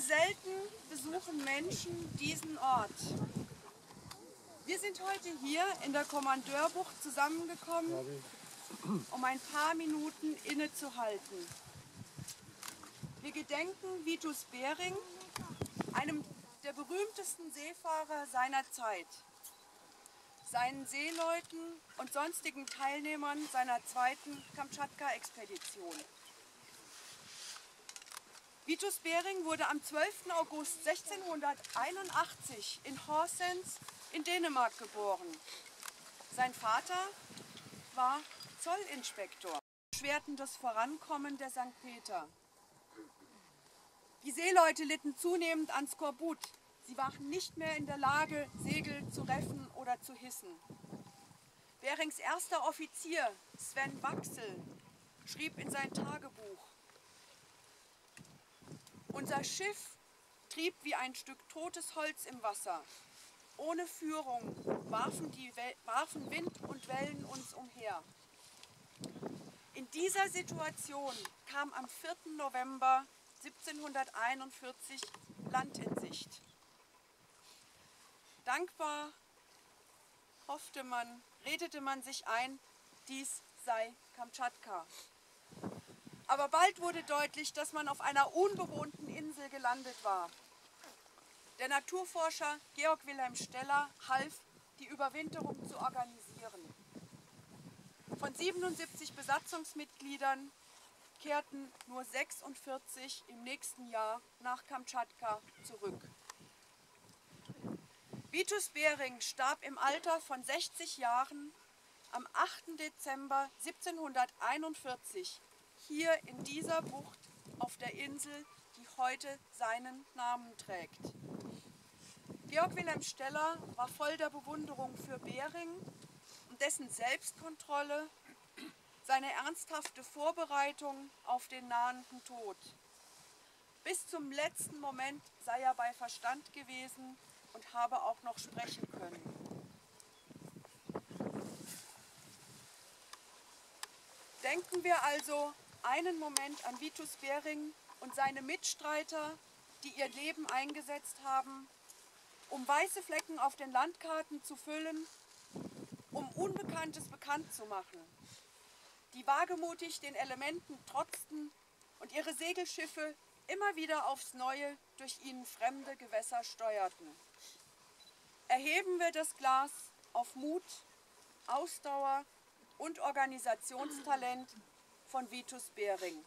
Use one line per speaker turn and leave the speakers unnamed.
Selten besuchen Menschen diesen Ort. Wir sind heute hier in der Kommandeurbucht zusammengekommen, um ein paar Minuten innezuhalten. Wir gedenken Vitus Bering, einem der berühmtesten Seefahrer seiner Zeit, seinen Seeleuten und sonstigen Teilnehmern seiner zweiten Kamtschatka-Expedition. Vitus Bering wurde am 12. August 1681 in Horsens in Dänemark geboren. Sein Vater war Zollinspektor, schwerten das Vorankommen der St. Peter. Die Seeleute litten zunehmend an Skorbut. Sie waren nicht mehr in der Lage, Segel zu reffen oder zu hissen. Berings erster Offizier, Sven Waxel, schrieb in sein Tagebuch, unser Schiff trieb wie ein Stück totes Holz im Wasser. Ohne Führung warfen, die warfen Wind und Wellen uns umher. In dieser Situation kam am 4. November 1741 Land in Sicht. Dankbar hoffte man, redete man sich ein, dies sei Kamtschatka. Aber bald wurde deutlich, dass man auf einer unbewohnten Insel gelandet war. Der Naturforscher Georg Wilhelm Steller half, die Überwinterung zu organisieren. Von 77 Besatzungsmitgliedern kehrten nur 46 im nächsten Jahr nach Kamtschatka zurück. Vitus Bering starb im Alter von 60 Jahren am 8. Dezember 1741 hier in dieser Bucht auf der Insel, die heute seinen Namen trägt. Georg Wilhelm Steller war voll der Bewunderung für Bering und dessen Selbstkontrolle seine ernsthafte Vorbereitung auf den nahenden Tod. Bis zum letzten Moment sei er bei Verstand gewesen und habe auch noch sprechen können. Denken wir also einen Moment an Vitus Bering und seine Mitstreiter, die ihr Leben eingesetzt haben, um weiße Flecken auf den Landkarten zu füllen, um Unbekanntes bekannt zu machen die wagemutig den Elementen trotzten und ihre Segelschiffe immer wieder aufs Neue durch ihnen fremde Gewässer steuerten. Erheben wir das Glas auf Mut, Ausdauer und Organisationstalent von Vitus Bering.